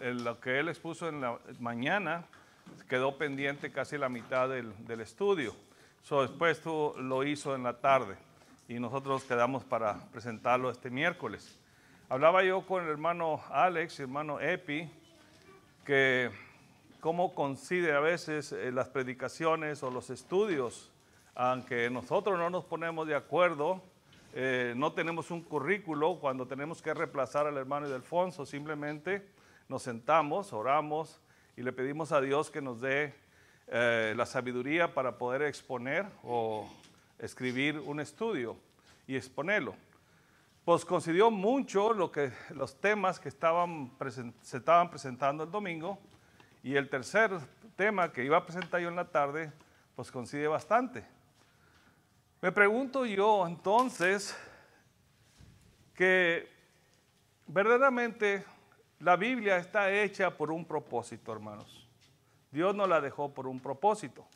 lo que él expuso en la mañana quedó pendiente casi la mitad del, del estudio. So, después tú lo hizo en la tarde y nosotros quedamos para presentarlo este miércoles. Hablaba yo con el hermano Alex el hermano Epi que cómo coincide a veces eh, las predicaciones o los estudios, aunque nosotros no nos ponemos de acuerdo, eh, no tenemos un currículo cuando tenemos que reemplazar al hermano Ildefonso, simplemente nos sentamos, oramos y le pedimos a Dios que nos dé eh, la sabiduría para poder exponer o escribir un estudio y exponerlo. Pues coincidió mucho lo que, los temas que estaban se estaban presentando el domingo y el tercer tema que iba a presentar yo en la tarde, pues coincide bastante. Me pregunto yo entonces que verdaderamente la Biblia está hecha por un propósito, hermanos. Dios nos la dejó por un propósito.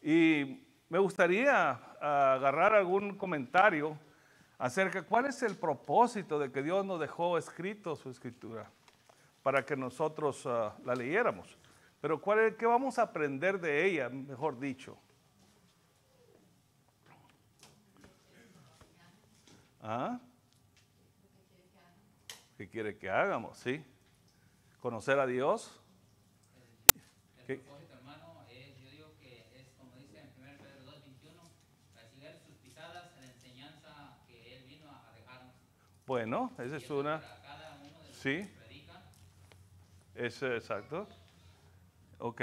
Y me gustaría agarrar algún comentario acerca de cuál es el propósito de que Dios nos dejó escrito su escritura para que nosotros ah, la leyéramos. Pero ¿cuál ¿qué vamos a aprender de ella, mejor dicho? ¿Ah? ¿Qué quiere que hagamos? ¿Sí? Conocer a Dios. El propósito, hermano, es, yo digo que es como dice en 1 Pedro 2.21, para seguir sus pisadas en la enseñanza que Él vino a dejarnos. Bueno, esa es una. Para cada uno de los Sí. que predica, Es exacto. Ok.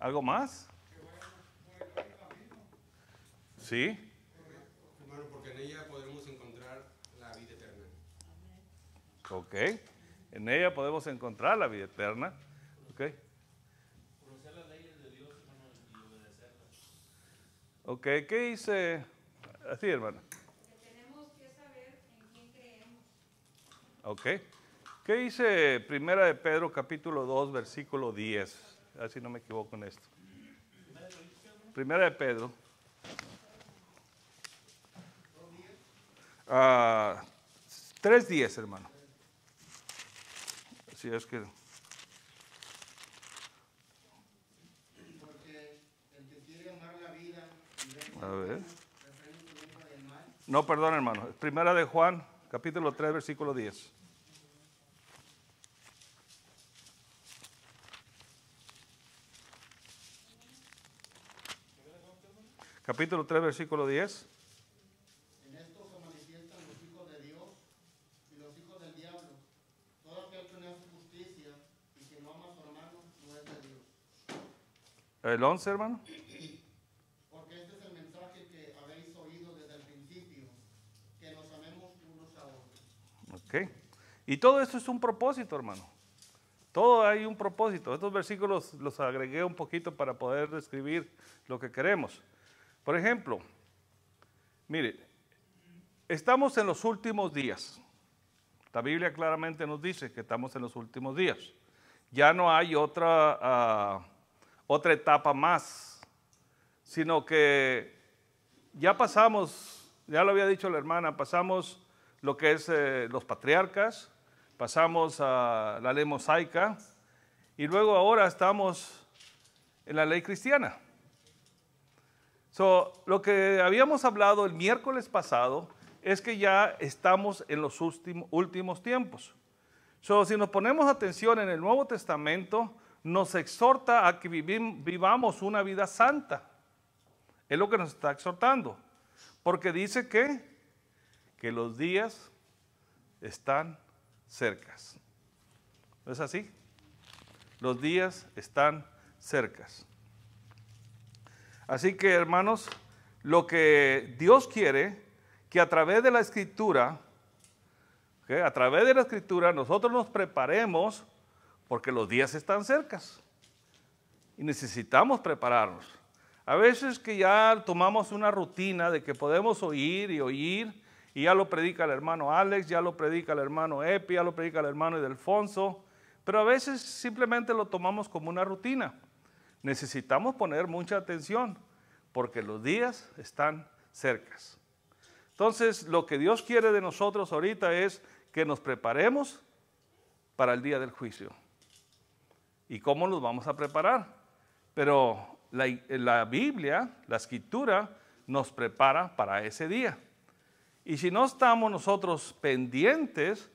¿Algo más? Sí. Hermano, porque en ella podremos encontrar la vida eterna. Ok. En ella podemos encontrar la vida eterna. Ok. Conocer las leyes de Dios, hermano, y obedecerlas. Ok. ¿Qué dice? Así, hermano. que tenemos que saber en quién creemos. Ok. ¿Qué dice Primera de Pedro capítulo 2 versículo 10? A ver si no me equivoco en esto. Primera de Pedro. Ah, 3.10, hermano. Así es que... Porque el que quiere amar la vida A ver. No, perdón, hermano. Primera de Juan, capítulo 3, versículo 10. Capítulo 3, versículo 10. en esto se manifiestan los hijos de Dios y los hijos del diablo. Todo aquel que no hace justicia y que no ama a su hermano no es de Dios. El 11, hermano. Porque este es el mensaje que habéis oído desde el principio, que nos amemos unos a otros. Ok. Y todo esto es un propósito, hermano. Todo hay un propósito. Estos versículos los agregué un poquito para poder describir lo que queremos. Por ejemplo, mire, estamos en los últimos días. La Biblia claramente nos dice que estamos en los últimos días. Ya no hay otra, ah, otra etapa más, sino que ya pasamos, ya lo había dicho la hermana, pasamos lo que es eh, los patriarcas, pasamos a la ley mosaica y luego ahora estamos en la ley cristiana. So, lo que habíamos hablado el miércoles pasado es que ya estamos en los último- últimos tiempos. So, si nos ponemos atención en el Nuevo Testamento, nos exhorta a que vivamos una vida santa. Es lo que nos está exhortando. Porque dice que, que los días están cercas. ¿No es así? Los días están cercas. Así que, hermanos, lo que Dios quiere, que a través de la escritura, ¿ok? a través de la escritura, nosotros nos preparemos porque los días están cercas. Y necesitamos prepararnos. A veces que ya tomamos una rutina de que podemos oír y oír, y ya lo predica el hermano Alex, ya lo predica el hermano Epi, ya lo predica el hermano Edelfonso, pero a veces simplemente lo tomamos como una rutina. Necesitamos poner mucha atención porque los días están cercas. Entonces, lo que Dios quiere de nosotros ahorita es que nos preparemos para el día del juicio. ¿Y cómo nos vamos a preparar? Pero la, la Biblia, la escritura, nos prepara para ese día. Y si no estamos nosotros pendientes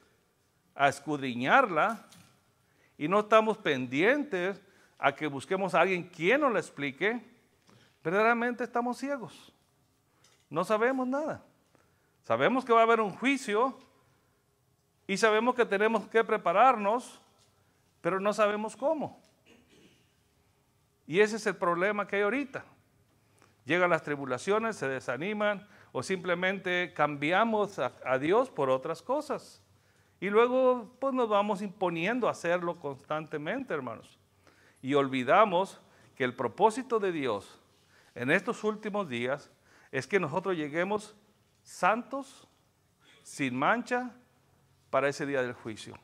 a escudriñarla y no estamos pendientes a que busquemos a alguien quien nos la explique, verdaderamente estamos ciegos. No sabemos nada. Sabemos que va a haber un juicio y sabemos que tenemos que prepararnos, pero no sabemos cómo. Y ese es el problema que hay ahorita. Llegan las tribulaciones, se desaniman o simplemente cambiamos a, Dios por otras cosas. Y luego pues nos vamos imponiendo a hacerlo constantemente, hermanos. Y olvidamos que el propósito de Dios en estos últimos días es que nosotros lleguemos santos, sin mancha, para ese día del juicio.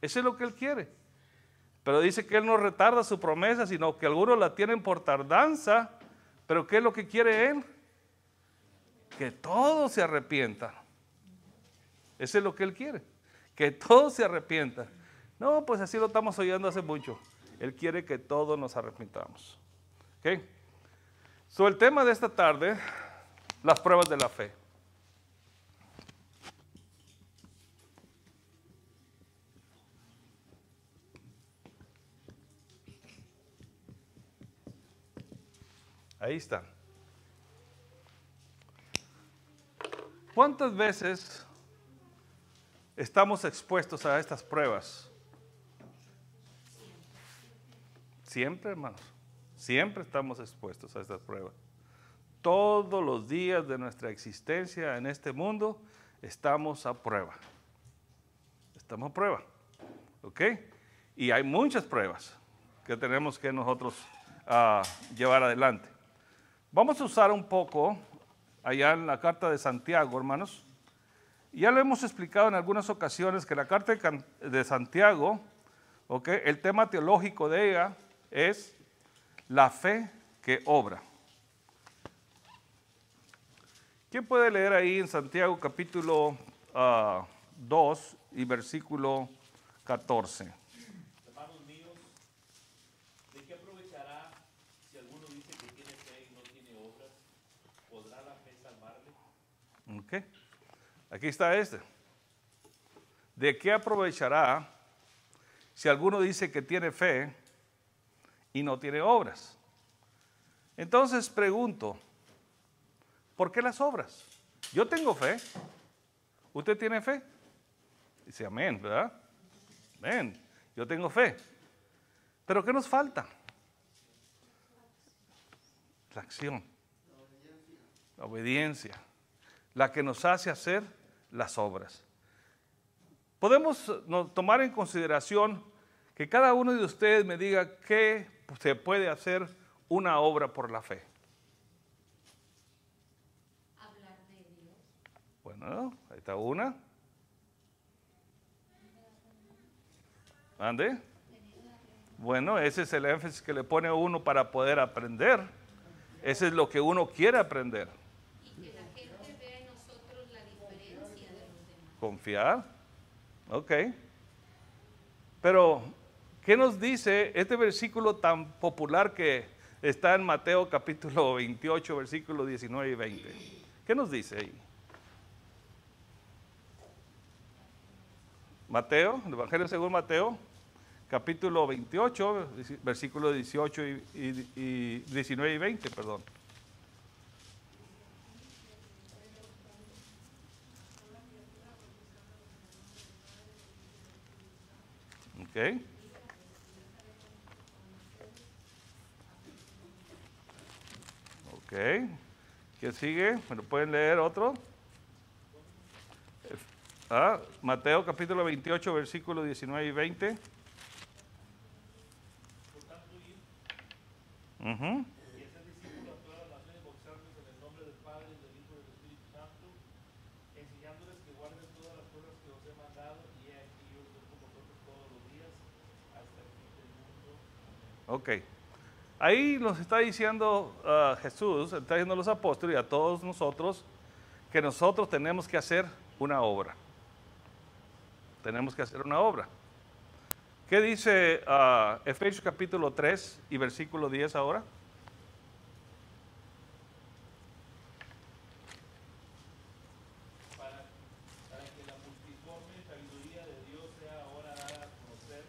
Eso es lo que Él quiere. Pero dice que Él no retarda su promesa, sino que algunos la tienen por tardanza. Pero ¿qué es lo que quiere Él? Que todos se arrepientan. Eso es lo que Él quiere. Que todos se arrepientan. No, pues así lo estamos oyendo hace mucho. Él quiere que todos nos arrepintamos. ¿Ok? So, el tema de esta tarde, las pruebas de la fe. Ahí está. ¿Cuántas veces estamos expuestos a estas pruebas? Siempre, hermanos. Siempre estamos expuestos a estas pruebas. Todos los días de nuestra existencia en este mundo estamos a prueba. Estamos a prueba. ¿Ok? Y hay muchas pruebas que tenemos que nosotros uh, llevar adelante. Vamos a usar un poco allá en la carta de Santiago, hermanos. Ya lo hemos explicado en algunas ocasiones que la carta de Santiago, ¿okay? el tema teológico de ella es la fe que obra. ¿Quién puede leer ahí en Santiago capítulo 2 uh, y versículo 14? Hermanos míos, ¿de qué aprovechará si alguno dice que tiene fe y no tiene obras? ¿Podrá la fe salvarle? Ok. Aquí está este. ¿De qué aprovechará si alguno dice que tiene fe y no tiene obras? Entonces pregunto, ¿por qué las obras? Yo tengo fe. ¿Usted tiene fe? Dice amén, ¿verdad? Amén. Yo tengo fe. Pero ¿qué nos falta? La acción. La obediencia. La que nos hace hacer las obras. Podemos tomar en consideración que cada uno de ustedes me diga qué se puede hacer una obra por la fe. Hablar de Dios. Bueno, ahí está una. ¿Ande? Bueno, ese es el énfasis que le pone uno para poder aprender. Ese es lo que uno quiere aprender. Y que la gente vea en nosotros la diferencia de los demás. Confiar. Ok. Pero, ¿qué nos dice este versículo tan popular que está en Mateo capítulo 28, versículos 19 y 20? ¿Qué nos dice ahí? Mateo, el Evangelio según Mateo, capítulo 28, versículos 18 y, y- y 19 y 20, perdón. Ok. Ok. ¿Qué sigue? ¿Me lo pueden leer otro? Ah, Mateo capítulo 28, versículos 19 y 20. Ujú. Y ese discípulo a todas las naciones bautizándoles en el nombre del Padre, y del Hijo y del Espíritu Santo, enseñándoles que guarden todas las cosas que os he mandado, y he aquí yo estoy con vosotros todos los días hasta el fin del mundo. Ok. Ahí nos está diciendo ah, Jesús, está diciendo a los apóstoles y a todos nosotros que nosotros tenemos que hacer una obra. Tenemos que hacer una obra. ¿Qué dice ah, Efesios capítulo 3 y versículo 10 ahora? para, para que la multiforme sabiduría de Dios sea ahora dada a conocer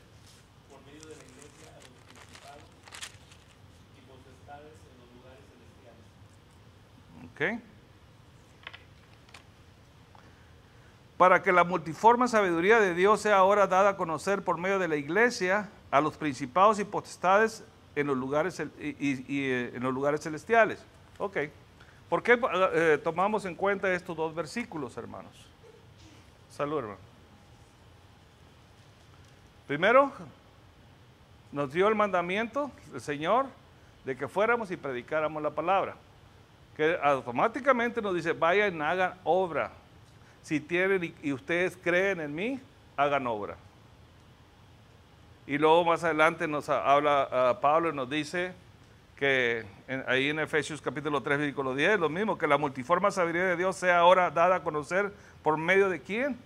por medio de la iglesia a los principados y potestades en los lugares celestiales. ¿Ok? Para que la multiforme sabiduría de Dios sea ahora dada a conocer por medio de la iglesia a los principados y potestades en los lugares, eh, en los lugares celestiales. Ok. ¿Por qué eh, tomamos en cuenta estos dos versículos, hermanos? Salud, hermano. Primero, nos dio el mandamiento del Señor de que fuéramos y predicáramos la palabra que automáticamente nos dice, vayan hagan obra. Si tienen y, ustedes creen en mí, hagan obra. Y luego más adelante nos ha- habla ah, Pablo y nos dice que ahí en Efesios capítulo 3, versículo 10, lo mismo, que la multiforme sabiduría de Dios sea ahora dada a conocer por medio de quién?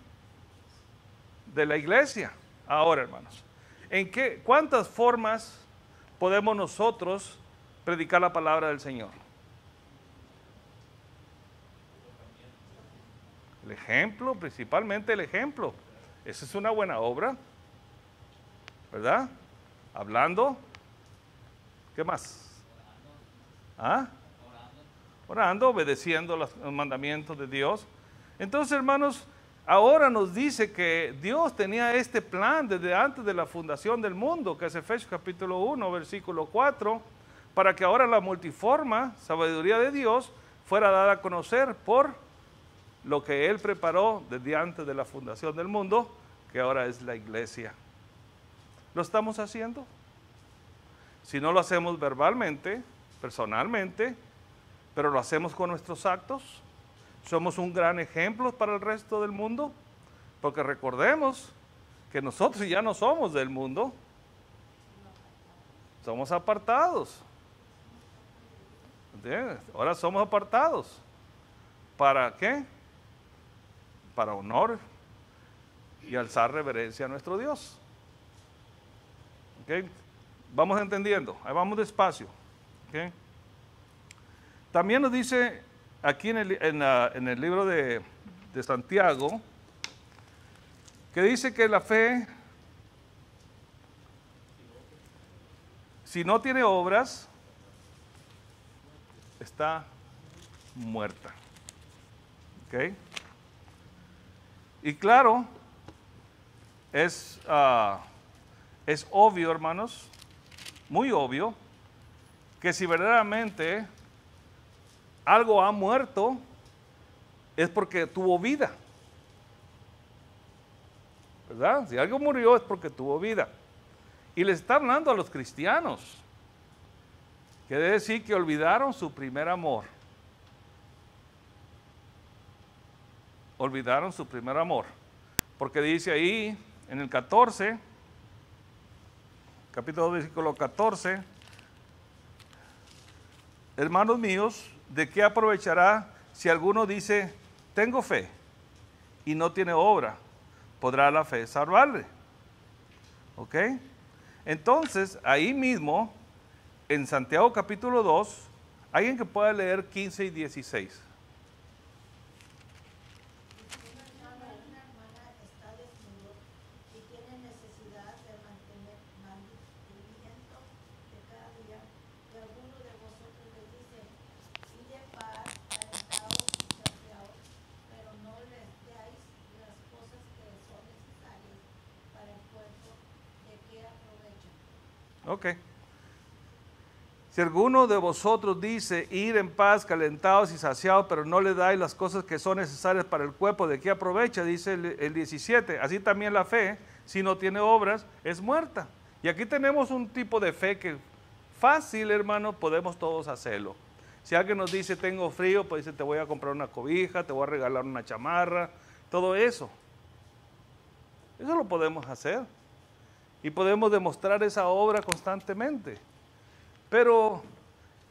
De la iglesia. Ahora, hermanos, ¿en qué, cuántas formas podemos nosotros predicar la palabra del Señor? El ejemplo, principalmente el ejemplo. Esa es una buena obra, ¿verdad? Hablando. ¿Qué más? ¿Ah? Orando, obedeciendo los mandamientos de Dios. Entonces, hermanos, ahora nos dice que Dios tenía este plan desde antes de la fundación del mundo, que es Efesios capítulo 1, versículo 4, para que ahora la multiforma sabiduría de Dios fuera dada a conocer por lo que Él preparó desde antes de la fundación del mundo, que ahora es la iglesia. ¿Lo estamos haciendo? Si no lo hacemos verbalmente, personalmente, pero lo hacemos con nuestros actos, somos un gran ejemplo para el resto del mundo, porque recordemos que nosotros ya no somos del mundo, somos apartados. ¿Entiendes? Ahora somos apartados. ¿Para qué? Para honor y alzar reverencia a nuestro Dios. ¿Ok? Vamos entendiendo, ahí vamos despacio. ¿ok? También nos dice aquí en el, en el libro de, de Santiago, que dice que la fe, si no tiene obras, está muerta. ¿Ok? Y claro, es, ah, es obvio, hermanos, muy obvio, que si verdaderamente algo ha muerto, es porque tuvo vida. ¿Verdad? Si algo murió es porque tuvo vida. Y le está hablando a los cristianos. Quiere decir que olvidaron su primer amor. Olvidaron su primer amor. Porque dice ahí en el 14, capítulo 2, versículo 14, hermanos míos, ¿de qué aprovechará si alguno dice, tengo fe y no tiene obra? ¿Podrá la fe salvarle? ¿Ok? Entonces, ahí mismo, en Santiago capítulo 2, alguien que pueda leer 15 y 16. un hermano o una hermana está desnudo y tiene necesidad de mantener mantenimiento de cada día, y alguno de vosotros le dice, id en paz, calentaos y saciaos, pero no les deis las cosas que son necesarias para el cuerpo, ¿de qué aprovechan? Ok. Si alguno de vosotros dice ir en paz, calentados y saciados, pero no le dais las cosas que son necesarias para el cuerpo, ¿de qué aprovecha? Dice el, el 17. Así también la fe, si no tiene obras, es muerta. Y aquí tenemos un tipo de fe que fácil, hermano, podemos todos hacerlo. Si alguien nos dice tengo frío, pues dice te voy a comprar una cobija, te voy a regalar una chamarra, todo eso. Eso lo podemos hacer y podemos demostrar esa obra constantemente. Pero,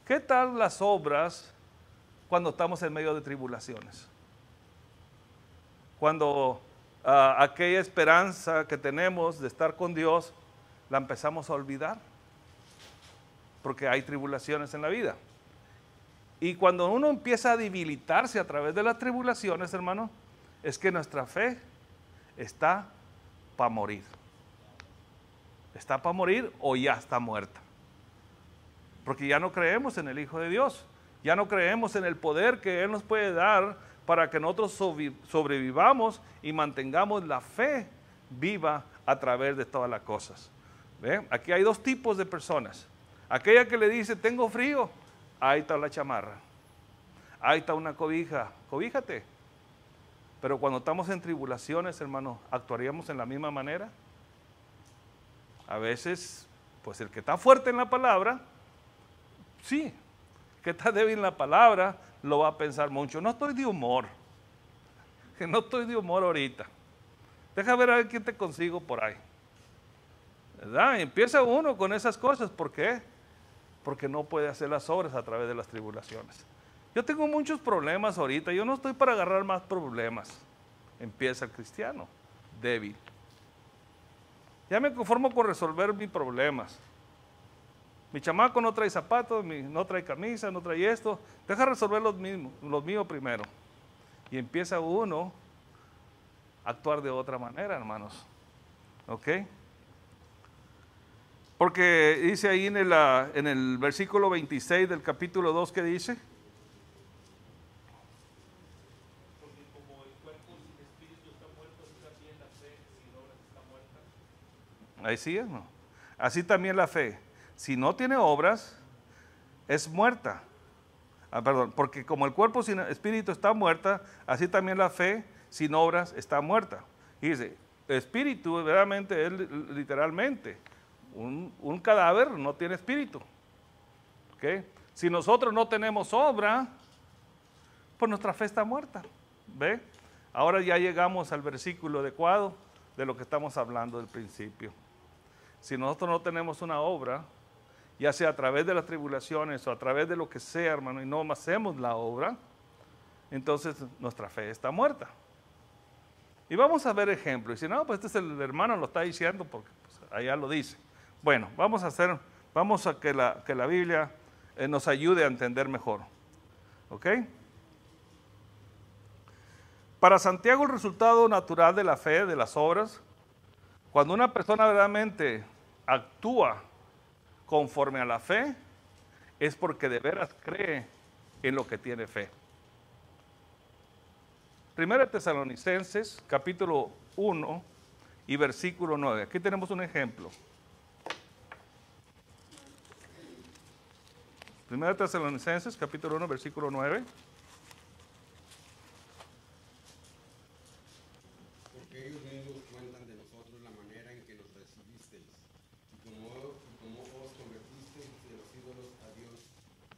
¿qué tal las obras cuando estamos en medio de tribulaciones? Cuando ah, aquella esperanza que tenemos de estar con Dios la empezamos a olvidar. Porque hay tribulaciones en la vida. Y cuando uno empieza a debilitarse a través de las tribulaciones, hermano, es que nuestra fe está para morir. Está para morir o ya está muerta. Porque ya no creemos en el Hijo de Dios. Ya no creemos en el poder que Él nos puede dar para que nosotros sobrevivamos y mantengamos la fe viva a través de todas las cosas. ¿Ve? Aquí hay dos tipos de personas. Aquella que le dice, tengo frío, ahí está la chamarra. Ahí está una cobija, cobíjate. Pero cuando estamos en tribulaciones, hermano, ¿actuaríamos en la misma manera? A veces, pues el que está fuerte en la palabra, sí. Que está débil la palabra, lo va a pensar mucho. No estoy de humor. Que no estoy de humor ahorita. Deja ver a ver quién te consigo por ahí. ¿Verdad? Empieza uno con esas cosas. ¿Por qué? Porque no puede hacer las obras a través de las tribulaciones. Yo tengo muchos problemas ahorita. Yo no estoy para agarrar más problemas. Empieza el cristiano, débil. Ya me conformo con resolver mis problemas. Mi chamaco no trae zapatos, no trae camisa, no trae esto. Deja resolver los, mismos, los míos primero. Y empieza uno a actuar de otra manera, hermanos. ¿Ok? Porque dice ahí en el, ah, en el versículo 26 del capítulo 2 que dice, Porque como el cuerpo sin espíritu está muerto, así también la fe sin obras está muerta. Ahí sí, ¿no? Así también la fe. Si no tiene obras, es muerta. Ah, perdón, porque como el cuerpo sin espíritu está muerta, así también la fe sin obras está muerta. Y dice, espíritu verdaderamente es li- literalmente. Un, un cadáver no tiene espíritu. ¿Ok? Si nosotros no tenemos obra, pues nuestra fe está muerta. ¿Ve? Ahora ya llegamos al versículo adecuado de lo que estamos hablando del principio. Si nosotros no tenemos una obra, ya sea a través de las tribulaciones o a través de lo que sea, hermano, y no hacemos la obra, entonces nuestra fe está muerta. Y vamos a ver ejemplos. Y si no, pues este es el hermano lo está diciendo porque pues, allá lo dice. Bueno, vamos a hacer, vamos a que la, que la Biblia eh, nos ayude a entender mejor. ¿Ok? Para Santiago el resultado natural de la fe, de las obras, cuando una persona verdaderamente actúa conforme a la fe, es porque de veras cree en lo que tiene fe. Primera Tesalonicenses, capítulo 1 y versículo 9. Aquí tenemos un ejemplo. Primera Tesalonicenses, capítulo 1, versículo 9. Porque ellos mismos cuentan de nosotros la manera en que nos recibisteis y cómo, y cómo os convertisteis de los ídolos a Dios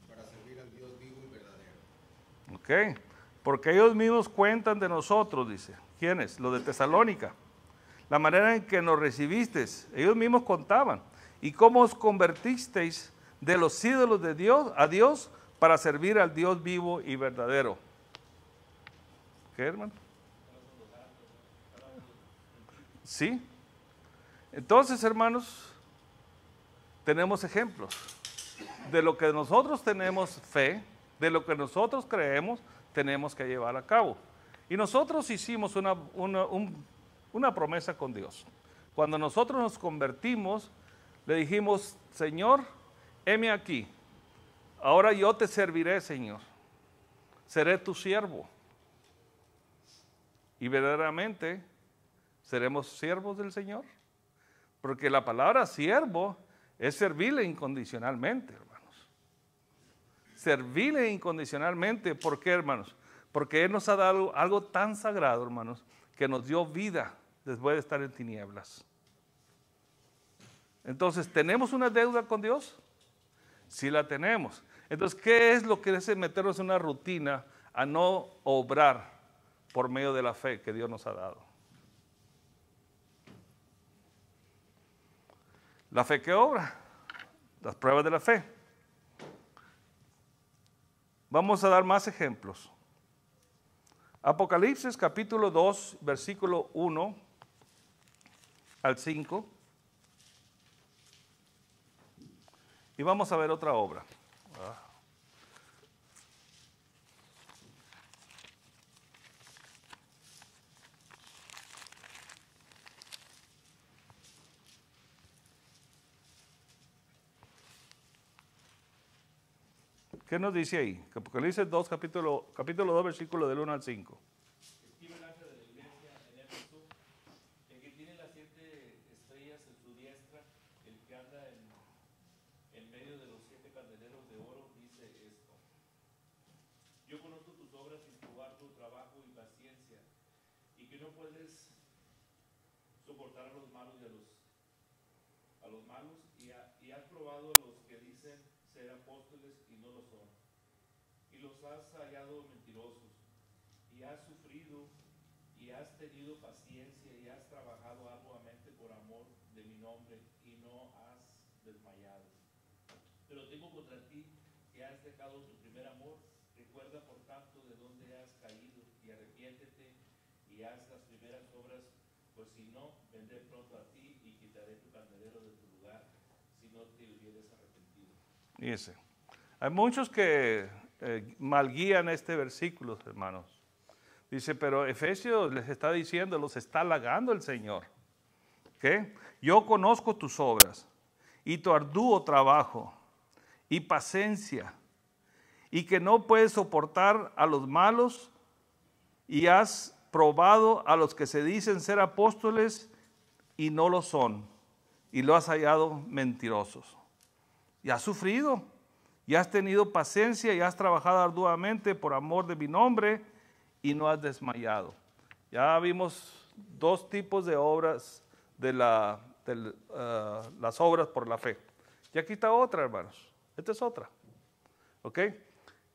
para servir al Dios vivo y verdadero. Ok, porque ellos mismos cuentan de nosotros, dice. ¿Quiénes? Los de Tesalónica. La manera en que nos recibisteis, ellos mismos contaban. ¿Y cómo os convertisteis de los ídolos de Dios a Dios para servir al Dios vivo y verdadero? ¿Qué, hermano? Sí. Entonces, hermanos, tenemos ejemplos de lo que nosotros tenemos fe, de lo que nosotros creemos, tenemos que llevar a cabo. Y nosotros hicimos una, una, un- una promesa con Dios. Cuando nosotros nos convertimos, le dijimos, Señor, heme aquí. Ahora yo te serviré, Señor. Seré tu siervo. Y verdaderamente seremos siervos del Señor. Porque la palabra siervo es servirle incondicionalmente. Servirle incondicionalmente, ¿por qué, hermanos? Porque Él nos ha dado algo tan sagrado, hermanos, que nos dio vida después de estar en tinieblas. Entonces, ¿tenemos una deuda con Dios? Sí la tenemos. Entonces, ¿qué es lo que es meternos en una rutina a no obrar por medio de la fe que Dios nos ha dado? La fe que obra, las pruebas de la fe. Vamos a dar más ejemplos. Apocalipsis capítulo 2, versículo 1 al 5. Y vamos a ver otra obra. ¿Qué nos dice ahí? Apocalipsis 2, capítulo, capítulo 2, versículo del 1 al 5. Escribe el ángel de la iglesia en Éfeso, el que tiene las siete estrellas en su diestra, el que anda en, en medio de los siete candeleros de oro, dice esto. Yo conozco tus obras y tu arduo trabajo y paciencia, y que no puedes soportar a los malos y a y has probado a los que dicen ser apóstoles y no lo son, y los has hallado mentirosos y has sufrido y has tenido paciencia y has trabajado arduamente por amor de mi nombre y no has desmayado. Pero tengo contra ti que has dejado tu primer amor. Recuerda por tanto de dónde has caído y arrepiéntete y haz las primeras obras, pues si no, vendré pronto a ti y quitaré tu candelero de tu lugar si no te hubieres arrepentido. Dice, hay muchos que eh, malguían este versículo, hermanos. Dice, pero Efesios les está diciendo, los está halagando el Señor. ¿Qué? Yo conozco tus obras y tu arduo trabajo y paciencia y que no puedes soportar a los malos y has probado a los que se dicen ser apóstoles y no lo son y lo has hallado mentirosos y has sufrido, y has tenido paciencia, y has trabajado arduamente por amor de mi nombre, y no has desmayado. Ya vimos dos tipos de obras de la- del, ah, las obras por la fe. Y aquí está otra, hermanos. Esta es otra. ¿Ok?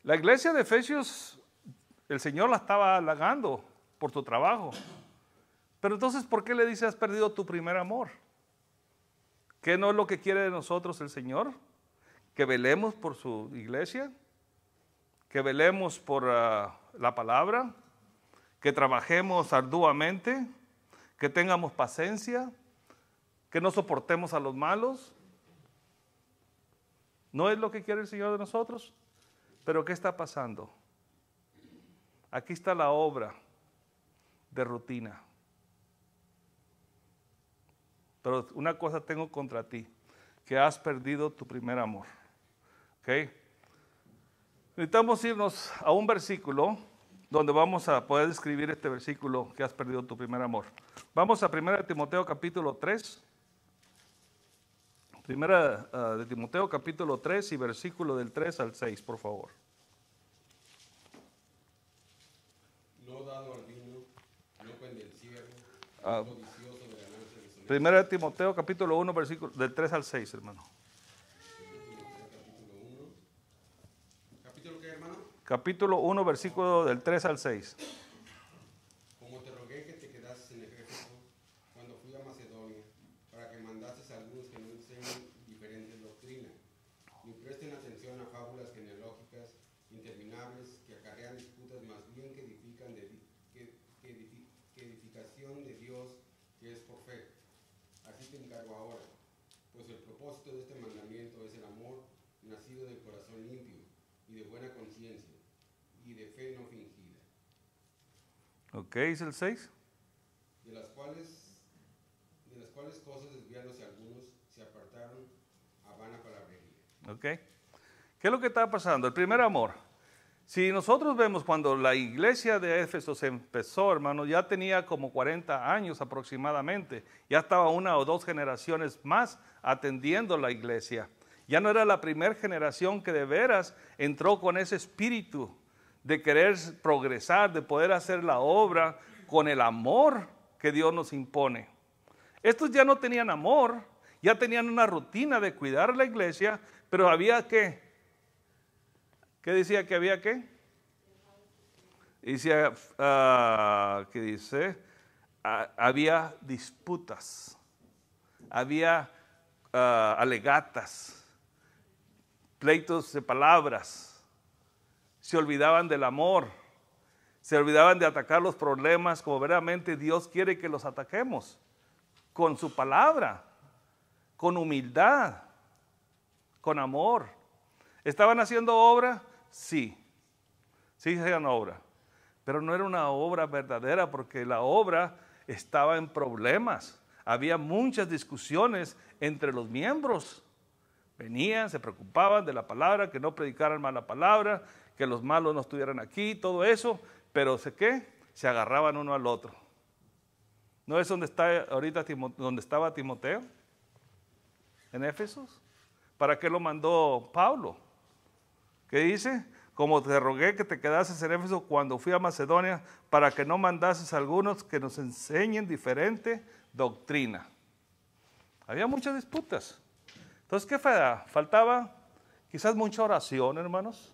La iglesia de Efesios, el Señor la estaba halagando por tu trabajo. Pero entonces, ¿por qué le dice has perdido tu primer amor? ¿Qué no es lo que quiere de nosotros el Señor? Que velemos por su iglesia, que velemos por ah, la palabra, que trabajemos arduamente, que tengamos paciencia, que no soportemos a los malos. ¿No es lo que quiere el Señor de nosotros? Pero ¿qué está pasando? Aquí está la obra de rutina. Pero una cosa tengo contra ti, que has perdido tu primer amor. ¿Ok? Necesitamos irnos a un versículo donde vamos a poder escribir este versículo que has perdido tu primer amor. Vamos a 1 Timoteo capítulo 3. Primera ah, de Timoteo capítulo 3 y versículo del 3 al 6, por favor. No dado al vino, no Ah. Primera de Timoteo capítulo 1, versículo del 3 al 6, hermano. Capítulo 1. ¿Capítulo qué, hermano? Capítulo 1, versículo del 3 al 6. Como te rogué que te quedases en Éfeso cuando fui a Macedonia, para que mandases a algunos que no enseñen diferentes doctrinas, ni presten atención a fábulas genealógicas interminables que acarrean disputas más bien que edifican de, que, que edifi- que edificación de Dios que es por fe. Así te encargo ahora, pues el propósito de este mandamiento es el amor nacido del corazón limpio y de buena conciencia y de fe no fingida. ¿Ok? ¿Es el 6? de las cuales de las cuales cosas desviándose algunos se apartaron a vana palabrería. ¿Ok? ¿Qué es lo que está pasando? El primer amor. Si nosotros vemos cuando la iglesia de Éfeso se empezó, hermano, ya tenía como 40 años aproximadamente, ya estaba una o dos generaciones más atendiendo la iglesia. Ya no era la primera generación que de veras entró con ese espíritu de querer progresar, de poder hacer la obra con el amor que Dios nos impone. Estos ya no tenían amor, ya tenían una rutina de cuidar la iglesia, pero había que, ¿qué decía que había que? Ah, ¿qué dice? Ah, había disputas, había ah, alegatas, pleitos de palabras, se olvidaban del amor, se olvidaban de atacar los problemas como verdaderamente Dios quiere que los ataquemos, con su palabra, con humildad, con amor. ¿Estaban haciendo obra? Sí, sí hacían obra, pero no era una obra verdadera porque la obra estaba en problemas. Había muchas discusiones entre los miembros. Venían, se preocupaban de la palabra, que no predicaran mala palabra, que los malos no estuvieran aquí, todo eso, pero ¿sé qué? Se agarraban uno al otro. ¿No es donde está ahorita donde estaba Timoteo? En Éfesos. ¿Para qué lo mandó Pablo? ¿Qué dice? Como te rogué que te quedases en Éfeso cuando fui a Macedonia, para que no mandases a algunos que nos enseñen diferente doctrina. Había muchas disputas. Entonces, ¿qué fa- faltaba? Quizás mucha oración, hermanos.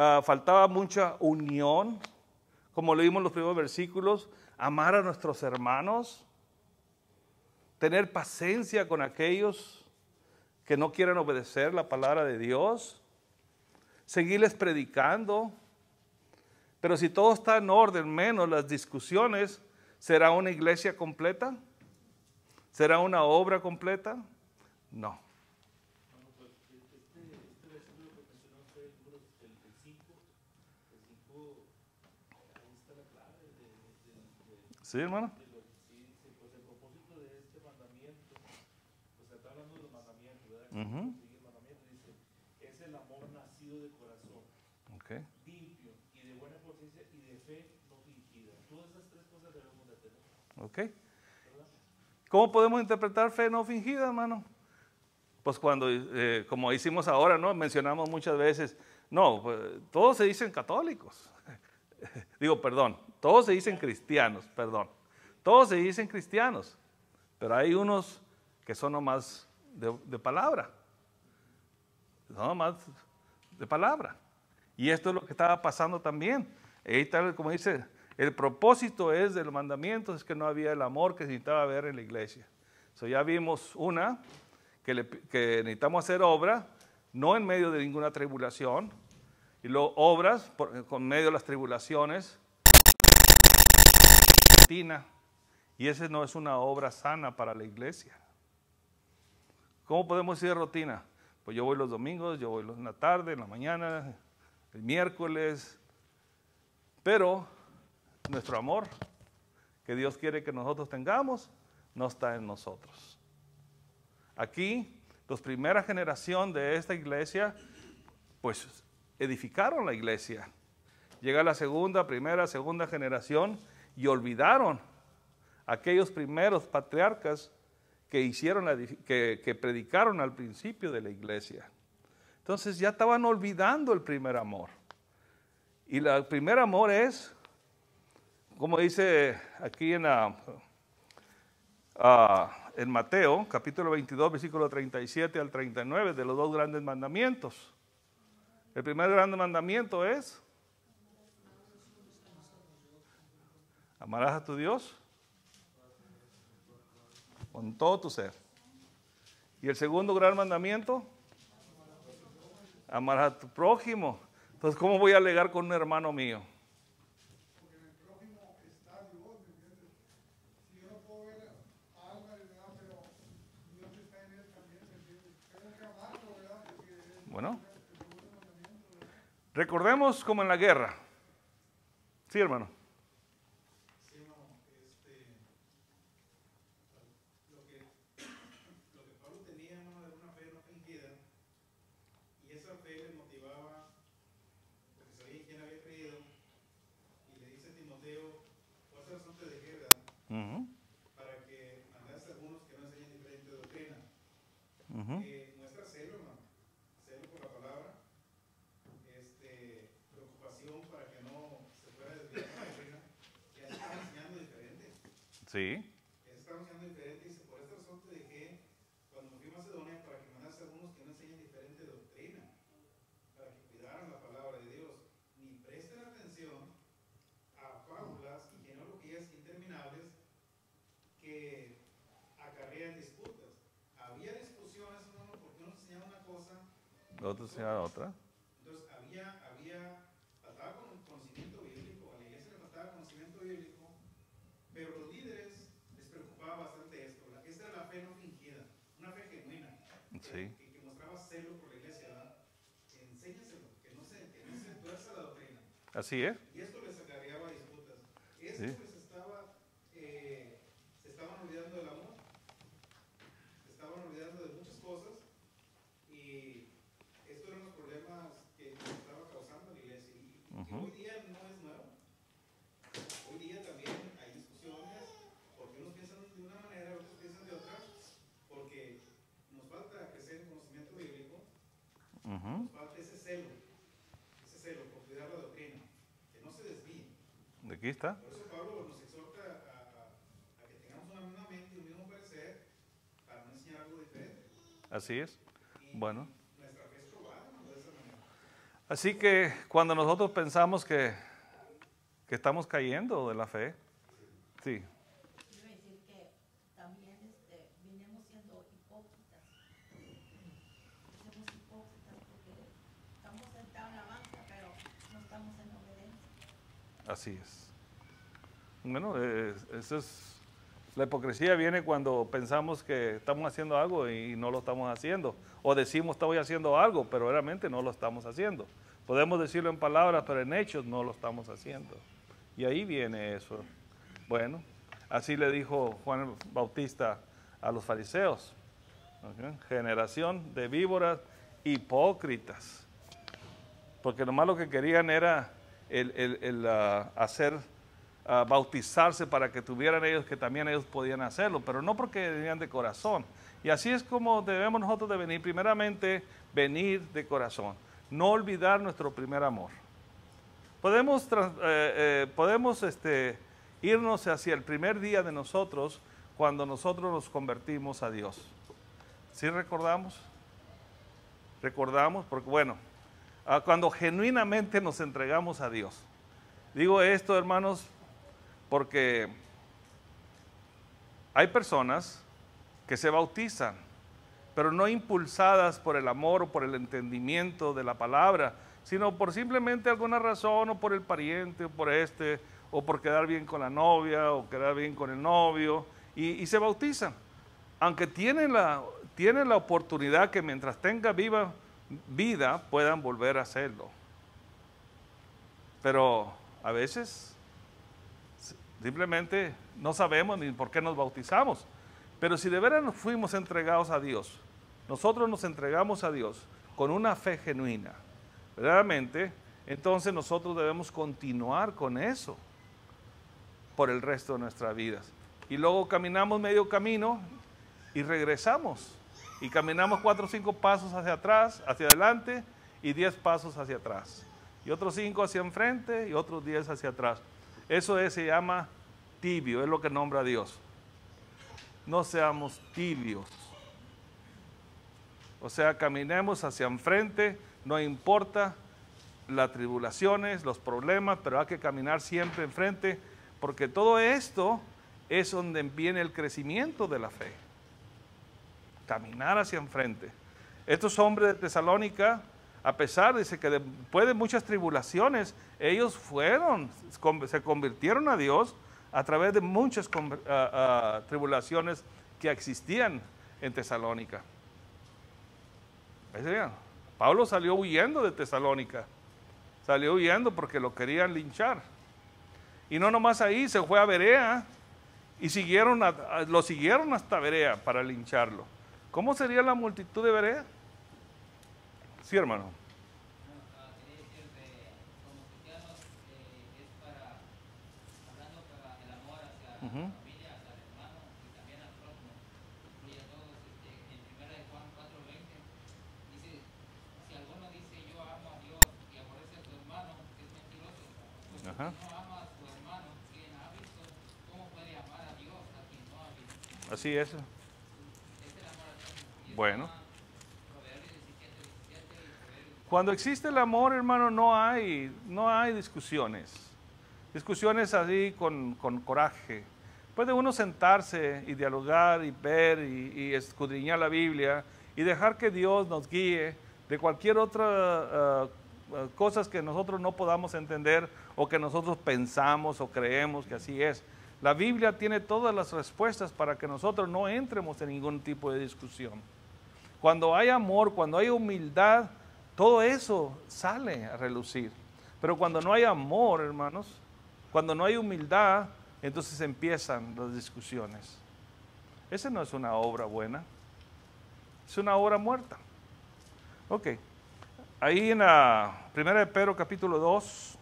Ah, faltaba mucha unión, como leímos en los primeros versículos, amar a nuestros hermanos, tener paciencia con aquellos que no quieran obedecer la palabra de Dios, seguirles predicando. Pero si todo está en orden, menos las discusiones, ¿será una iglesia completa? ¿Será una obra completa? No. Bueno, pues este, este versículo que mencionó usted, el número el 5, el 5, ahí está la clave de, de, de, ¿Sí, hermano? de lo que sí dice, pues el propósito de este mandamiento, pues está hablando de los mandamientos, ¿verdad? Que Ujú. sigue el mandamiento, dice, es el amor nacido de corazón, Ok. limpio y de buena conciencia y de fe no fingida. Todas esas tres cosas debemos de tener, Ok. ¿verdad? ¿Cómo podemos interpretar fe no fingida, hermano? Pues cuando, eh, como hicimos ahora, ¿no? Mencionamos muchas veces, no, pues, todos se dicen católicos. Digo, perdón, todos se dicen cristianos, perdón. Todos se dicen cristianos, pero hay unos que son nomás de, palabra. Son nomás de palabra. Y esto es lo que estaba pasando también. Ahí está, como dice, el propósito es de los mandamientos, es que no había el amor que necesitaba ver en la iglesia. So, ya vimos una, que, le- necesitamos hacer obra, no en medio de ninguna tribulación, y luego obras por- con medio de las tribulaciones, rutina, y esa no es una obra sana para la iglesia. ¿Cómo podemos decir rutina? Pues yo voy los domingos, yo voy en la tarde, en la mañana, el miércoles, pero nuestro amor que Dios quiere que nosotros tengamos no está en nosotros. Aquí, los primera generación de esta iglesia, pues edificaron la iglesia. Llega la segunda, primera, segunda generación y olvidaron aquellos primeros patriarcas que hicieron que, predicaron al principio de la iglesia. Entonces ya estaban olvidando el primer amor. Y el primer amor es, como dice aquí en, ah, en Mateo, capítulo 22, versículo 37 al 39, de los dos grandes mandamientos. El primer gran mandamiento es, amarás a tu Dios con todo tu ser. Y el segundo gran mandamiento, amar a tu prójimo. Entonces, ¿cómo voy a alegar con un hermano mío? Porque en el prójimo está Dios, ¿me entiendes? Si yo no puedo ver a Álvaro, ¿verdad? Pero Dios está en él también, ¿me entiendes? Tengo que amarlo, ¿verdad? Porque es Bueno, el segundo mandamiento, ¿verdad? recordemos como en la guerra. Sí, hermano. Sí, no, este, lo que, lo que Pablo tenía, hermano, era una fe no fingida, y esa fe le motivaba, porque sabía en quién había creído, y le dice a Timoteo, por esa razón te dejé, ¿verdad? Ujú, Para que mandase a algunos que no enseñan diferente doctrina. ujú. Eh, muestra celo, hermano, celo por la palabra, este, preocupación para que no se fuera desviar la doctrina, que ya se estaba enseñando diferente. Sí, que se estaba enseñando diferente, dice, por esta razón te dejé cuando me fui a Macedonia para que mandase a algunos que no enseñan diferente doctrina, para que cuidaran la palabra de Dios, ni presten atención a fábulas y genealogías interminables que acarrean disputas. Había discusiones, hermano, porque uno enseñaba una cosa, otra sea otra. entonces había, había, faltaba con- conocimiento bíblico, a la iglesia le faltaba conocimiento bíblico, pero los líderes les preocupaba bastante esto. La, esta era la fe no fingida, una fe genuina. que- Sí. Que, que celo por la iglesia, ¿verdad? enséñaselo, que no se, que no se tuerza la doctrina. Así es. Y esto les acarreaba disputas. Esto Sí. les estaba, eh, se estaban olvidando del amor, se estaban olvidando de muchas cosas y estos eran los problemas que estaba causando la iglesia. Y que Ujú. hoy día no es nuevo. Hoy día también hay discusiones porque unos piensan de una manera, otros piensan de otra, porque nos falta crecer en conocimiento bíblico Ujú. nos falta ese celo, ese celo por cuidar la doctrina, que no se desvíe. Aquí está. Por eso Pablo nos exhorta a, que tengamos una mente y un mismo para no enseñar algo diferente. Así es. Bueno. Así que cuando nosotros pensamos que, que estamos cayendo de la fe, sí, así es. Bueno, eh, eso es, la hipocresía viene cuando pensamos que estamos haciendo algo y no lo estamos haciendo. O decimos estoy haciendo algo, pero realmente no lo estamos haciendo. Podemos decirlo en palabras, pero en hechos no lo estamos haciendo. Y ahí viene eso. Bueno, así le dijo Juan Bautista a los fariseos. Generación de víboras hipócritas. Porque nomás lo que querían era el, el- el, ah, hacer, bautizarse para que tuvieran ellos que también ellos podían hacerlo, pero no porque venían de corazón. Y así es como debemos nosotros de venir. Primeramente, venir de corazón. No olvidar nuestro primer amor. Podemos, eh, eh, podemos este, irnos hacia el primer día de nosotros cuando nosotros nos convertimos a Dios. ¿Sí recordamos? Recordamos, porque bueno, ah, cuando genuinamente nos entregamos a Dios. Digo esto, hermanos, porque hay personas que se bautizan, pero no impulsadas por el amor o por el entendimiento de la palabra, sino por simplemente alguna razón o por el pariente o por este, o por quedar bien con la novia o quedar bien con el novio, y, se bautizan. Aunque tienen la, tienen la oportunidad que mientras tenga viva vida puedan volver a hacerlo. Pero a veces simplemente no sabemos ni por qué nos bautizamos. Pero si de veras nos fuimos entregados a Dios, nosotros nos entregamos a Dios con una fe genuina, verdaderamente, entonces nosotros debemos continuar con eso por el resto de nuestras vidas. Y luego caminamos medio camino y regresamos. Y caminamos cuatro o cinco pasos hacia atrás, hacia adelante y diez pasos hacia atrás. Y otros cinco hacia enfrente y otros diez hacia atrás. Eso es, se llama tibio, es lo que nombra Dios. No seamos tibios. O sea, caminemos hacia enfrente, no importa las tribulaciones, los problemas, pero hay que caminar siempre enfrente, porque todo esto es donde viene el crecimiento de la fe. Caminar hacia enfrente. Estos hombres de Tesalónica, a pesar de que después de muchas tribulaciones, ellos fueron, se convirtieron a Dios a través de muchas tribulaciones que existían en Tesalónica. Pablo salió huyendo de Tesalónica. Salió huyendo porque lo querían linchar. Y no nomás ahí, se fue a Berea y siguieron lo siguieron hasta Berea para lincharlo. ¿Cómo sería la multitud de Berea? Sí, hermano. No, quería decir que como cristianos es para, hablando para el amor hacia Ujú. la familia, hacia el hermano y también al prójimo. Incluye a todos. En 1 de Juan 4.20 dice, si alguno dice yo amo a Dios y aborrece a su hermano, es mentiroso. Si Ajá. Así es. Bueno. está en Proverbios 17, 17 y Proverbios Cuando existe el amor, hermano, no hay, no hay discusiones. Discusiones así con, con coraje. Puede uno sentarse y dialogar y ver y, y escudriñar la Biblia y dejar que Dios nos guíe de cualquier otra ah, cosas que nosotros no podamos entender o que nosotros pensamos o creemos que así es. La Biblia tiene todas las respuestas para que nosotros no entremos en ningún tipo de discusión. Cuando hay amor, cuando hay humildad, todo eso sale a relucir. Pero cuando no hay amor, hermanos, cuando no hay humildad, entonces empiezan las discusiones. Esa no es una obra buena, es una obra muerta. Ok, ahí en la primera de Pedro capítulo 2.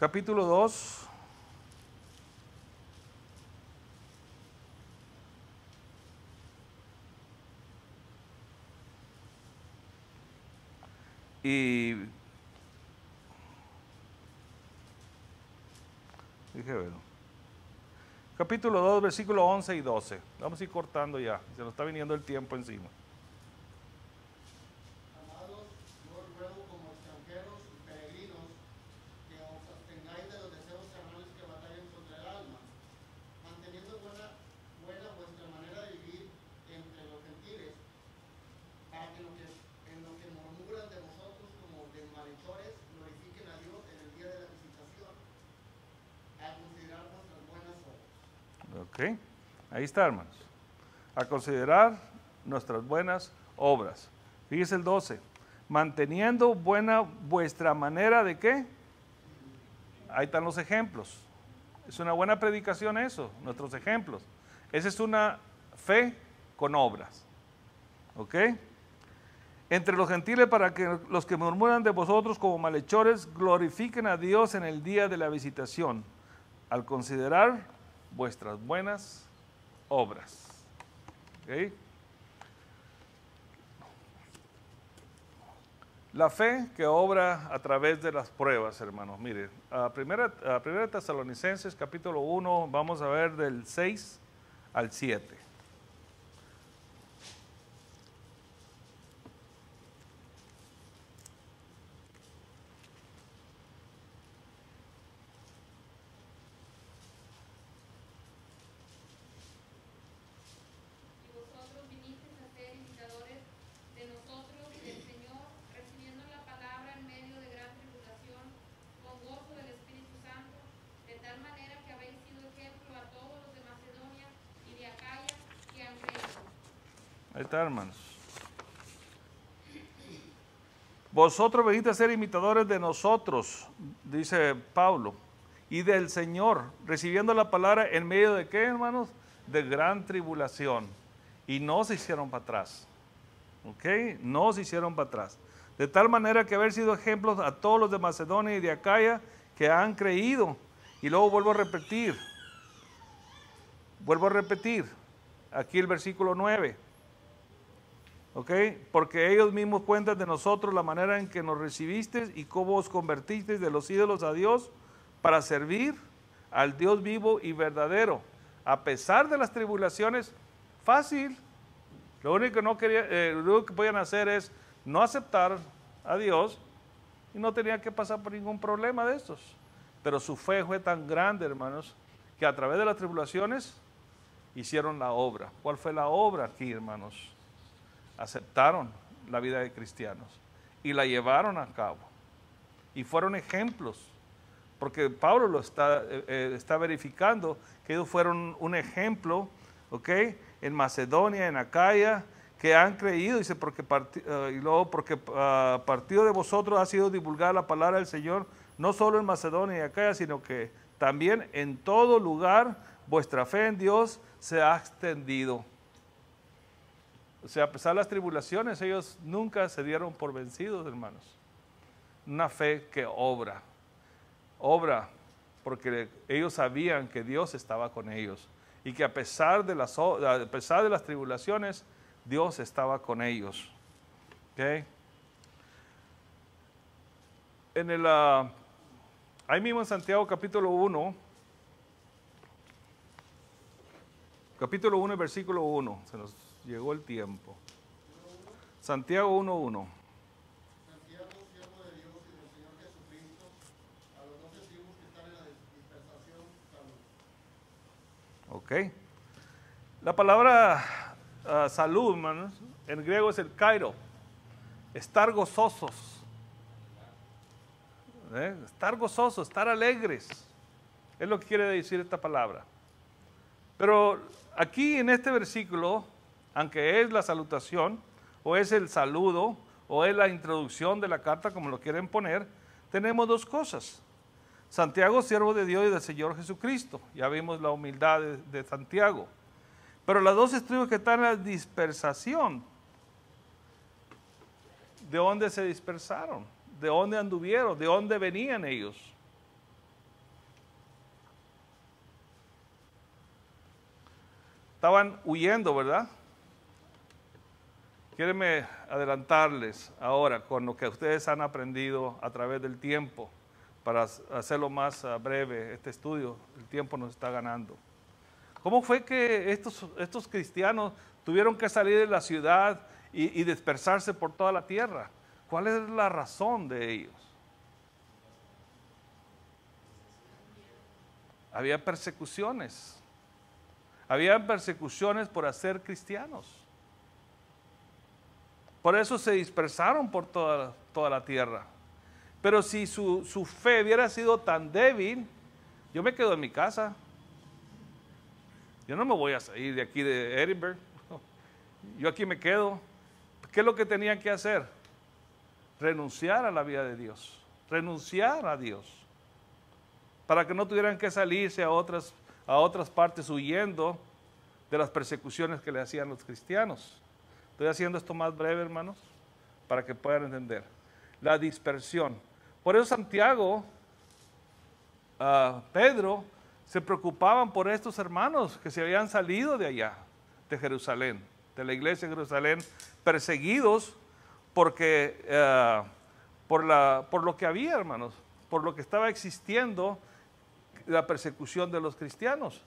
Capítulo 2. Y dije, bueno. Capítulo 2, versículo 11 y 12. Vamos a ir cortando ya. Se nos está viniendo el tiempo encima. Amados, yo os ruego como extranjeros y peregrinos que os abstengáis de los deseos carnales que batallan contra el alma, manteniendo buena, buena vuestra manera de vivir entre los gentiles, para que, lo que en lo que murmuran de vosotros como de malhechores glorifiquen a Dios en el día de la visitación, al considerar vuestras buenas obras. Ahí está, hermanos. A considerar nuestras buenas obras. Fíjese el 12. Manteniendo buena vuestra manera de qué? Ahí están los ejemplos. Es una buena predicación eso, nuestros ejemplos. Esa es una fe con obras. ¿Ok? Entre los gentiles para que los que murmuran de vosotros como malhechores glorifiquen a Dios en el día de la visitación, al considerar vuestras buenas obras. La fe que obra a través de las pruebas, hermanos. Mire, a primera, a primera Tesalonicenses capítulo 1, vamos a ver del 6 al 7. Y vosotros vinisteis a ser imitadores de nosotros del Señor, recibiendo la palabra en medio de gran tribulación, con gozo del Espíritu Santo, de tal manera que habéis sido ejemplo a todos los de Macedonia y de Acaya que han creído. Ahí hermanos. Vosotros venid a ser imitadores de nosotros, dice Pablo, y del Señor, recibiendo la palabra en medio de qué, hermanos? De gran tribulación. Y no se hicieron para atrás. ¿Ok? No se hicieron para atrás. De tal manera que haber sido ejemplos a todos los de Macedonia y de Acaya que han creído. Y luego vuelvo a repetir. Vuelvo a repetir. Aquí el versículo 9. Porque ellos mismos cuentan de nosotros la manera en que nos recibisteis y cómo os convertisteis de los ídolos a Dios para servir al Dios vivo y verdadero. A pesar de las tribulaciones, fácil. Lo único que, no quería, eh, lo único que podían hacer es no aceptar a Dios y no tenían que pasar por ningún problema de estos. Pero su fe fue tan grande, hermanos, que a través de las tribulaciones hicieron la obra. ¿Cuál fue la obra aquí, hermanos? Aceptaron la vida de cristianos y la llevaron a cabo. Y fueron ejemplos, porque Pablo lo está, eh, eh, está verificando que ellos fueron un ejemplo. En Macedonia, en Acaya, que han creído, dice, porque eh, y luego porque ah, partido de vosotros ha sido divulgar la palabra del Señor, no solo en Macedonia y Acaya, sino que también en todo lugar vuestra fe en Dios se ha extendido. O sea, a pesar de las tribulaciones, ellos nunca se dieron por vencidos, hermanos. Una fe que obra. Obra porque ellos sabían que Dios estaba con ellos y que a pesar de las, a pesar de las tribulaciones, Dios estaba con ellos. ¿Ok? En el, ah, ahí mismo en Santiago capítulo 1, capítulo 1 y versículo 1, se nos llegó el tiempo. Santiago 1.1. Santiago, siervo de Dios y del Señor Jesucristo, a los doce tribus que están en la dispersación, salud. Ok. La palabra ah, salud, hermanos, en griego es el kairo. Estar gozosos. ¿Eh? Estar gozosos, estar alegres. Es lo que quiere decir esta palabra. Pero aquí en este versículo, aunque es la salutación, o es el saludo, o es la introducción de la carta, como lo quieren poner, tenemos dos cosas. Santiago, siervo de Dios y del Señor Jesucristo. Ya vimos la humildad de, Santiago. Pero las dos estudios que están en la dispersación, ¿de dónde se dispersaron? ¿De dónde anduvieron? ¿De dónde venían ellos? Estaban huyendo, ¿verdad? Quérenme adelantarles ahora con lo que ustedes han aprendido a través del tiempo para hacerlo más uh, breve este estudio. El tiempo nos está ganando. ¿Cómo fue que estos, estos cristianos tuvieron que salir de la ciudad y, y dispersarse por toda la tierra? ¿Cuál es la razón de ellos? Había persecuciones. Había persecuciones por hacer cristianos. Por eso se dispersaron por toda, toda la tierra. Pero si su, su, fe hubiera sido tan débil, yo me quedo en mi casa. Yo no me voy a salir de aquí de Edinburgh. Yo aquí me quedo. ¿Qué es lo que tenían que hacer? Renunciar a la vida de Dios. Renunciar a Dios. Para que no tuvieran que salirse a otras, a otras partes huyendo de las persecuciones que le hacían los cristianos. Estoy haciendo esto más breve, hermanos, para que puedan entender. La dispersión. Por eso Santiago, uh, Pedro, se preocupaban por estos hermanos que se habían salido de allá, de Jerusalén, de la iglesia de Jerusalén, perseguidos porque, por, la, por lo que había, hermanos, por lo que estaba existiendo la persecución de los cristianos.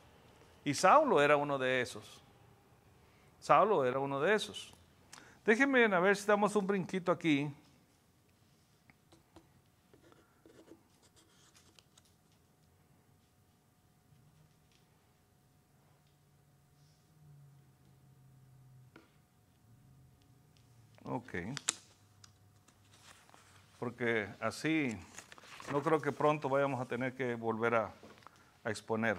Y Saulo era uno de esos. Saulo era uno de esos. Déjenme a ver si damos un brinquito aquí. Ok. Porque así no creo que pronto vayamos a tener que volver a, exponer.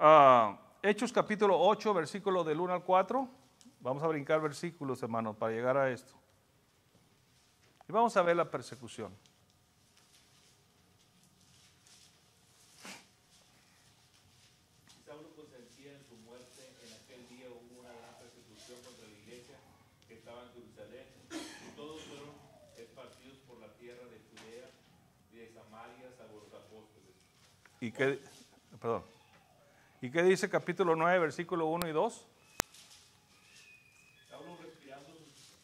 Uh, Hechos capítulo 8, versículo del 1 al 4. Vamos a brincar versículos, hermanos, para llegar a esto. Y vamos a ver la persecución. ¿Y qué, perdón. ¿Y qué dice capítulo 9, versículo 1 y 2? Saulo, respirando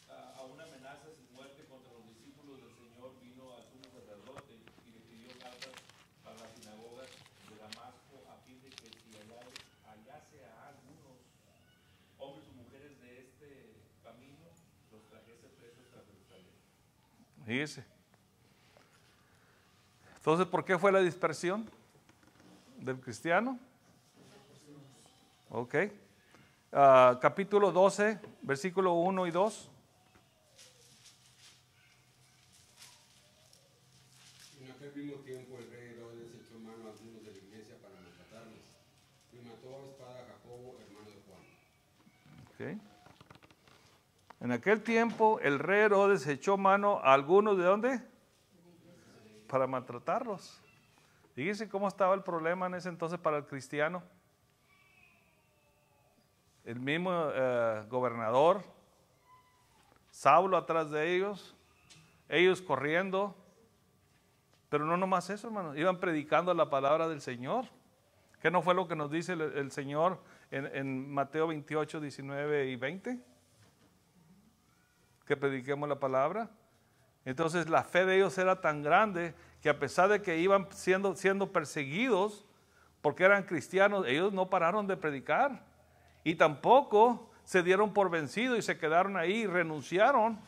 a, a una amenaza sin muerte contra los discípulos del Señor, vino al sumo sacerdote y le pidió cartas para las sinagogas de Damasco a fin de que si hallase, hallase a algunos hombres o mujeres de este camino, los trajese presos a Jerusalén. Fíjese. Entonces, ¿por qué fue la dispersión del cristiano? Ok. Uh, capítulo 12, versículo 1 y 2. En aquel mismo tiempo el rey Herodes echó mano a algunos de la iglesia para maltratarles y mató a espada a Jacobo, hermano de Juan. Okay. En aquel tiempo el rey Herodes echó mano a algunos de dónde? Para maltratarlos. Fíjense cómo estaba el problema en ese entonces para el cristiano. El mismo eh, gobernador, Saulo atrás de ellos, ellos corriendo. Pero no nomás eso, hermano, iban predicando la palabra del Señor. ¿Qué no fue lo que nos dice el, el Señor en, en Mateo 28, 19 y 20? Que prediquemos la palabra. Entonces la fe de ellos era tan grande que a pesar de que iban siendo, siendo perseguidos porque eran cristianos, ellos no pararon de predicar y tampoco se dieron por vencidos y se quedaron ahí y renunciaron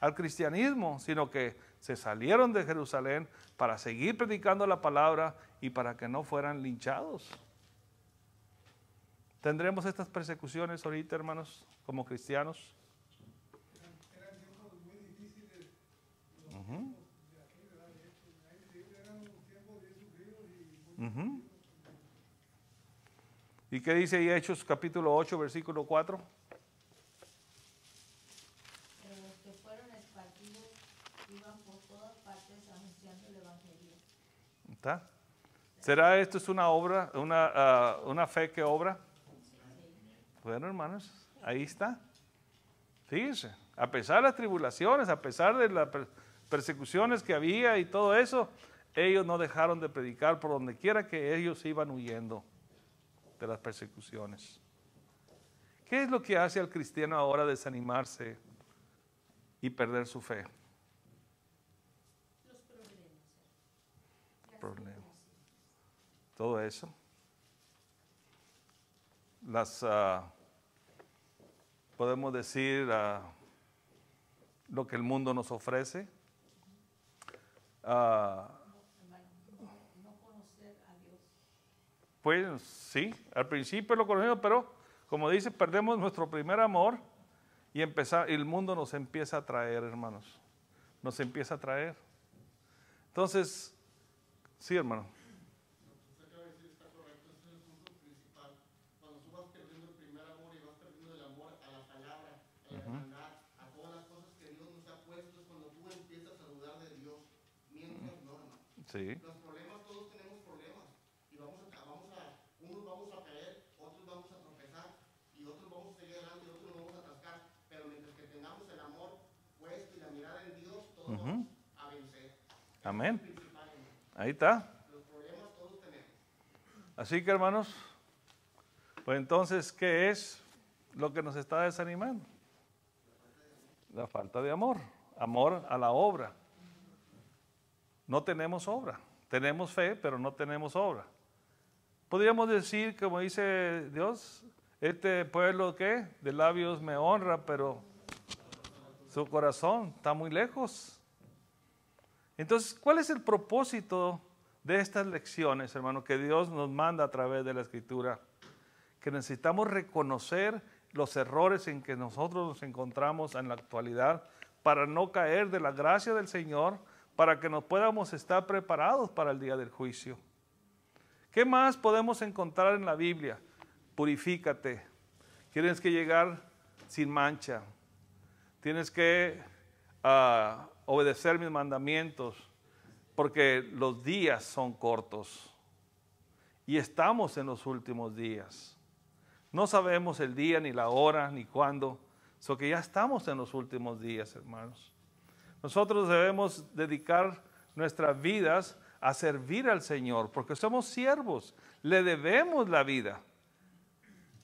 al cristianismo, sino que se salieron de Jerusalén para seguir predicando la palabra y para que no fueran linchados. ¿Tendremos estas persecuciones ahorita, hermanos, como cristianos? Eran tiempos muy difíciles, los Ujú. tiempos de aquí, ¿verdad? De hecho, hay que decir, eran unos tiempos sufridos y muy Ujú. ¿Y qué dice ahí Hechos capítulo 8, versículo 4? Pero los que fueron iban por todas partes anunciando el Evangelio. ¿Está? ¿Será esto es una obra, una, ah, una fe que obra? Bueno, hermanos, ahí está. Fíjense, a pesar de las tribulaciones, a pesar de per- persecuciones que había y todo eso, ellos no dejaron de predicar por donde quiera que ellos iban huyendo de las persecuciones. ¿Qué es lo que hace al cristiano ahora desanimarse y perder su fe? Los problemas. Problemas. todo eso. Las, ah, podemos decir, ah, lo que el mundo nos ofrece. Dios. pues sí, al principio lo conocimos, pero como dice, perdemos nuestro primer amor y empezar, el mundo nos empieza a traer, hermanos. Nos empieza a traer. Entonces, sí, hermano. Usted acaba de decir, está correcto, ese es el punto principal. Cuando tú vas perdiendo el primer amor y vas perdiendo el amor a la palabra, a la hermandad, a todas las cosas que Dios nos ha puesto, es cuando tú empiezas a dudar de Dios, mientras norma. Sí. Los problemas, todos tenemos problemas. Y vamos a, vamos a, unos vamos a caer, otros vamos a tropezar, y otros vamos a seguir adelante, y otros nos vamos a atascar. Pero mientras que tengamos el amor puesto y la mirada en Dios, todos Ujú. vamos a vencer. Amén. Ahí está. Los problemas todos tenemos. Así que hermanos, pues entonces, ¿qué es lo que nos está desanimando? La falta de amor, amor a la obra. No tenemos obra, tenemos fe, pero no tenemos obra. Podríamos decir, como dice Dios, este pueblo que de labios me honra, pero su corazón está muy lejos. Entonces, ¿cuál es el propósito de estas lecciones, hermano, que Dios nos manda a través de la Escritura? Que necesitamos reconocer los errores en que nosotros nos encontramos en la actualidad para no caer de la gracia del Señor, para que nos podamos estar preparados para el día del juicio. ¿Qué más podemos encontrar en la Biblia? Purifícate. Tienes que llegar sin mancha. Tienes que ah, obedecer mis mandamientos, porque los días son cortos y estamos en los últimos días. No sabemos el día, ni la hora, ni cuándo, so que ya estamos en los últimos días, hermanos. Nosotros debemos dedicar nuestras vidas a servir al Señor, porque somos siervos, le debemos la vida.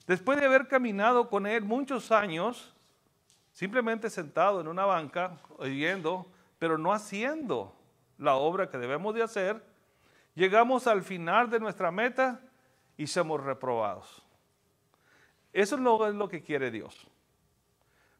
Después de haber caminado con Él muchos años, simplemente sentado en una banca, oyendo, pero no haciendo la obra que debemos de hacer, llegamos al final de nuestra meta y somos reprobados. Eso es lo, es lo que quiere Dios.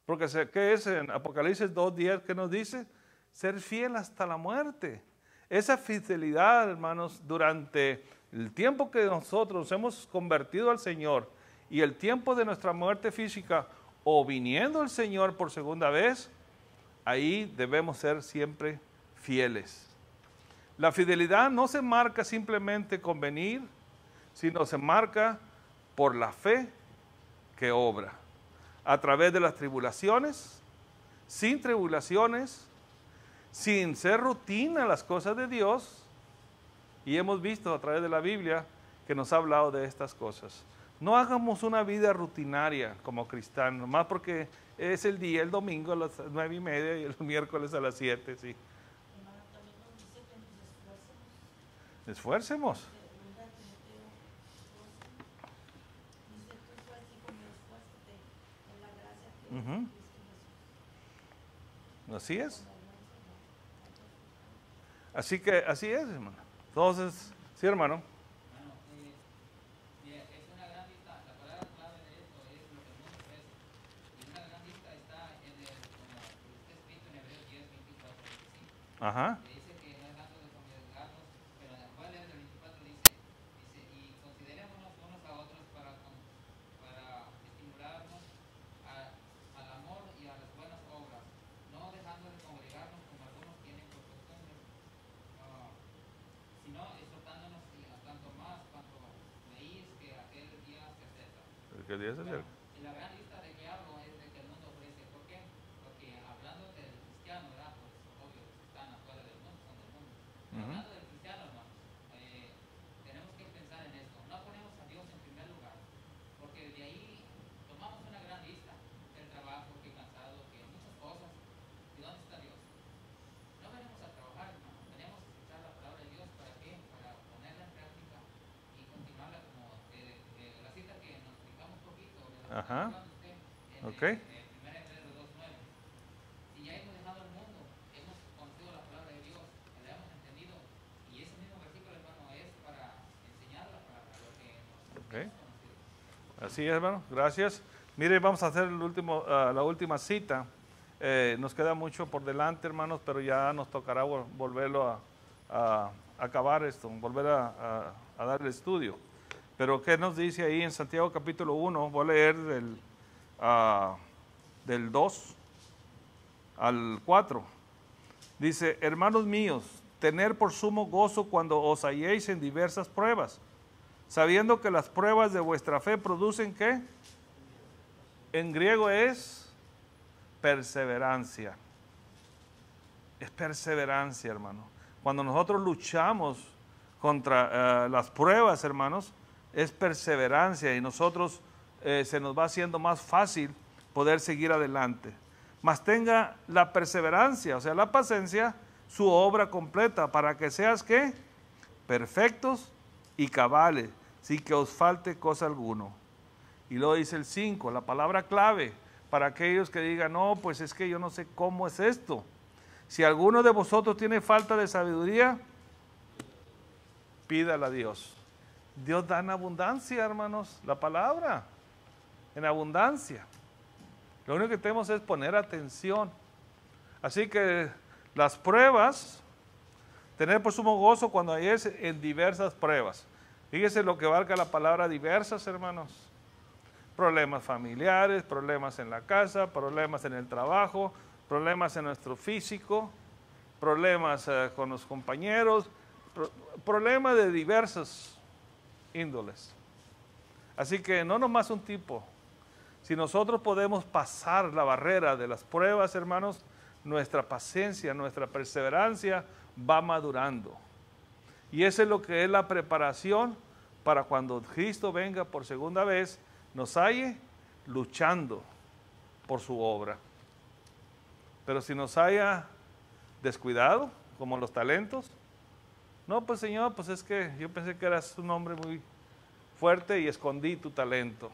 Porque ¿qué es en Apocalipsis 2.10 que nos dice? Ser fiel hasta la muerte. Esa fidelidad, hermanos, durante el tiempo que nosotros nos hemos convertido al Señor y el tiempo de nuestra muerte física o viniendo el Señor por segunda vez, ahí debemos ser siempre fieles. La fidelidad no se marca simplemente con venir, sino se marca por la fe que obra. A través de las tribulaciones, sin tribulaciones, sin ser rutina las cosas de Dios. Y hemos visto a través de la Biblia que nos ha hablado de estas cosas. No hagamos una vida rutinaria como cristianos, nomás porque es el día, el domingo a las nueve y media y el miércoles a las siete, sí. Hermano, también nos dice que nos esfuercemos. Esfuercemos. Segunda Timoteo 2. Dice, tú pues, hijo mío, esfuérzate en la Cristo Jesús. Así es. Así que así es, hermano. Entonces, sí, hermano. Bueno, eh, mira, es una gran lista, la palabra clave de esto es lo que el mundo ofrece. Y una gran lista está en el, como está escrito en Hebreos 10, 24, 25. Ajá. que dice que no es tanto de congregarnos, pero en el cual es del 24 dice, dice, y considerémonos unos a otros para, con- para estimularnos a- al amor y a las buenas obras, no dejando de congregarnos como algunos tienen por costumbre, ah, sino exhortándonos y a tanto Porque el día se acerca. Y la gran lista de que hablo es de que el mundo ofrece. ¿Por qué? Porque hablando del cristiano, ¿verdad? Pues obvio, los que están afuera del mundo son del mundo. Pero Ujú. Hablando del cristiano, hermanos, eh, tenemos que pensar en esto. No ponemos a Dios en primer lugar. Porque de ahí tomamos una gran lista. El trabajo, que cansado, que muchas cosas. ¿Y dónde está Dios? No venimos a trabajar, hermano. Venimos a escuchar la palabra de Dios. ¿Para qué? Para ponerla en práctica y continuarla como eh, eh, la cita que nos explicamos un poquito. de lo que Ajá. está hablando usted en, Ok. eh, eh, primera de Pedro 2.9. Si ya hemos dejado el mundo, hemos conocido la palabra de Dios, la hemos entendido, y ese mismo versículo, hermano, es para enseñar la palabra, lo que nosotros Ok. hemos conocido. Así es, hermano. Gracias. Mire, vamos a hacer el último, ah, la última cita. Eh, nos queda mucho por delante, hermanos, pero ya nos tocará vol- volverlo a, a acabar esto, volver a, a- a dar el estudio. Pero, ¿qué nos dice ahí en Santiago capítulo 1? Voy a leer del, ah, del 2 al 4. Dice, hermanos míos, tener por sumo gozo cuando os halléis en diversas pruebas, sabiendo que las pruebas de vuestra fe producen qué? En griego es perseverancia. Es perseverancia, hermano. Cuando nosotros luchamos contra eh, las pruebas, hermanos, es perseverancia y nosotros eh, se nos va haciendo más fácil poder seguir adelante. Mas tenga la perseverancia, o sea, la paciencia, su obra completa, para que seas qué? Perfectos y cabales, sin que os falte cosa alguno. Y luego dice el 5, la palabra clave para aquellos que digan, no, pues es que yo no sé cómo es esto. Si alguno de vosotros tiene falta de sabiduría, pídala a Dios. Dios da en abundancia, hermanos, la palabra, en abundancia. Lo único que tenemos es poner atención. Así que las pruebas, tener por sumo gozo cuando hay es en diversas pruebas. Fíjese lo que valga la palabra diversas, hermanos. Problemas familiares, problemas en la casa, problemas en el trabajo, problemas en nuestro físico, problemas eh, con los compañeros, pro- problemas de diversas índoles. Así que no nomás un tipo. Si nosotros podemos pasar la barrera de las pruebas, hermanos, nuestra paciencia, nuestra perseverancia va madurando. Y eso es lo que es la preparación para cuando Cristo venga por segunda vez, nos halle luchando por su obra. Pero si nos haya descuidado, como los talentos, no, pues Señor, pues es que yo pensé que eras un hombre muy fuerte y escondí tu talento.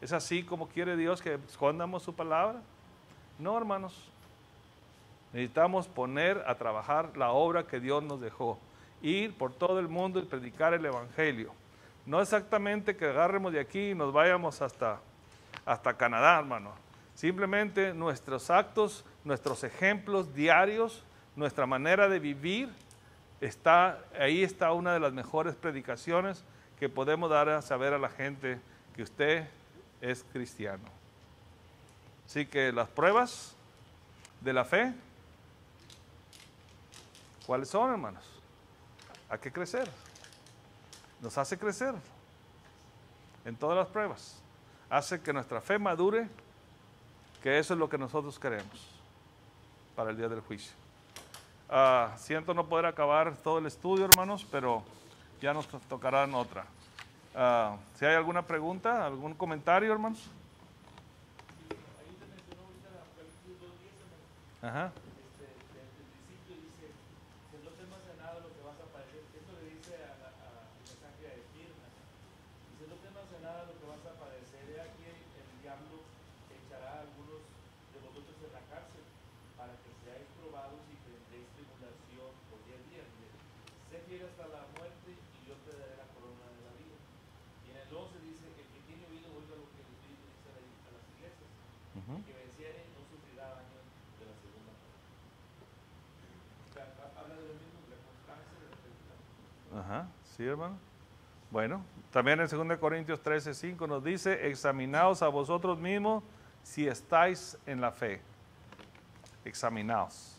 ¿Es así como quiere Dios que escondamos su palabra? No, hermanos. Necesitamos poner a trabajar la obra que Dios nos dejó. Ir por todo el mundo y predicar el Evangelio. No exactamente que agarremos de aquí y nos vayamos hasta, hasta Canadá, hermano. Simplemente nuestros actos, nuestros ejemplos diarios, nuestra manera de vivir, está, ahí está una de las mejores predicaciones que podemos dar a saber a la gente que usted es cristiano. Así que las pruebas de la fe, ¿cuáles son, hermanos? Hay que crecer. Nos hace crecer en todas las pruebas. Hace que nuestra fe madure, que eso es lo que nosotros queremos para el día del juicio. Ah, siento no poder acabar todo el estudio, hermanos, pero ya nos to- tocará en otra. Ah, si hay alguna pregunta, algún comentario, hermanos. Ahí te mencionó ahorita Apocalipsis 2.10, Ajá. este, desde el principio dice que no temas de nada lo que vas a padecer. Esto le dice a, la- a- al mensaje a Esmirna. Dice, no temas de nada lo que vas a padecer. He aquí el diablo echará a algunos de vosotros en la cárcel para que seáis probados y tendréis tribulación por diez días. Dice, sé fiel hasta la muerte y yo te daré la corona de la vida. Y en el 11 dice, el que tiene oído oiga lo que el Espíritu dice a la- a las iglesias Ujú. que venciere no sufrirá daño de la segunda ha- habla de lo mismo, de la constancia de la. Ajá, sí, hermano. Bueno, también en 2 Corintios 13, 5 nos dice, examinaos a vosotros mismos si estáis en la fe. Examinaos.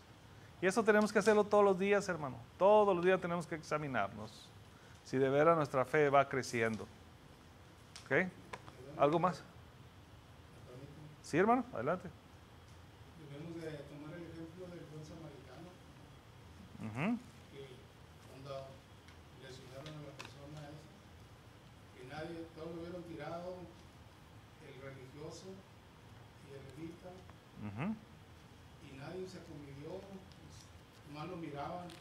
Y eso tenemos que hacerlo todos los días, hermano. Todos los días tenemos que examinarnos. Si de veras nuestra fe va creciendo. ¿Ok? ¿Algo más? Sí, hermano, adelante. Debemos de tomar el ejemplo del buen samaritano, Ujú. que cuando lesionaron a la persona esa, que nadie, todos lo hubieron tirado, el religioso y el levita, Ujú. y nadie se convivió, nomás lo miraban,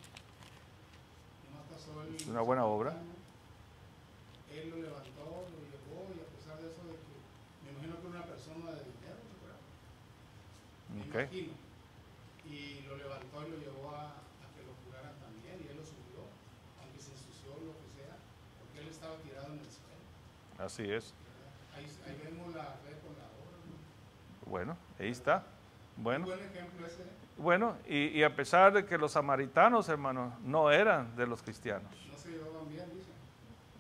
nomás pasó el Es una buena obra. Él lo levantó, lo llevó, y a pesar de eso, de que me imagino que una persona de. Me Ok. imagino. Y lo levantó y lo llevó a, a que lo curaran también, y él lo subió, aunque se ensució lo que sea, porque él estaba tirado en el suelo. Así es. Ahí, ahí vemos la fe con la obra. ¿no? Bueno, ahí está. Bueno. Buen ejemplo ese, Bueno, y, y a pesar de que los samaritanos, hermanos, no eran de los cristianos. no se llevaban bien, dice.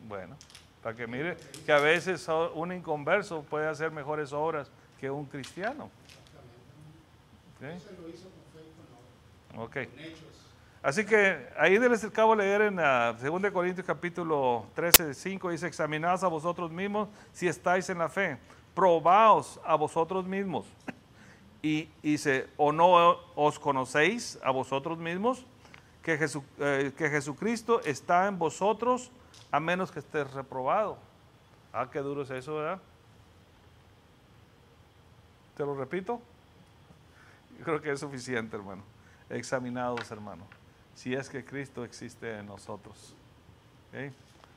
Bueno, para que mire que a veces un inconverso puede hacer mejores obras que un cristiano. Exactamente. ¿ok? Él se lo hizo con fe y con hechos. Así que ahí les acabo de leer en ah, 2 Corintios capítulo 13, 5, dice, examinaos a vosotros mismos si estáis en la fe, probaos a vosotros mismos. Y dice, ¿o no os conocéis a vosotros mismos? Que, Jesu- eh, que Jesucristo está en vosotros a menos que estés reprobado. Ah, qué duro es eso, ¿verdad? ¿Te lo repito? Yo creo que es suficiente, hermano. Examinados, hermano. Si es que Cristo existe en nosotros.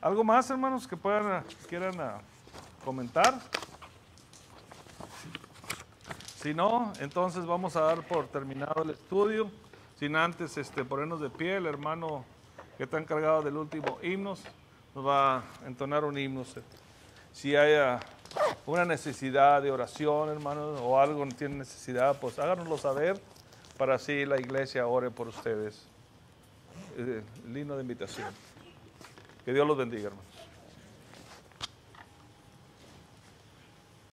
¿Algo más, hermanos, que puedan, quieran ah, comentar? Si no, entonces vamos a dar por terminado el estudio. Sin antes este, ponernos de pie, el hermano que está encargado del último himno nos va a entonar un himno. Si hay ah, una necesidad de oración, hermanos, o algo tiene necesidad, pues háganoslo saber para así la iglesia ore por ustedes. Eh, de invitación. Que Dios los bendiga, hermano.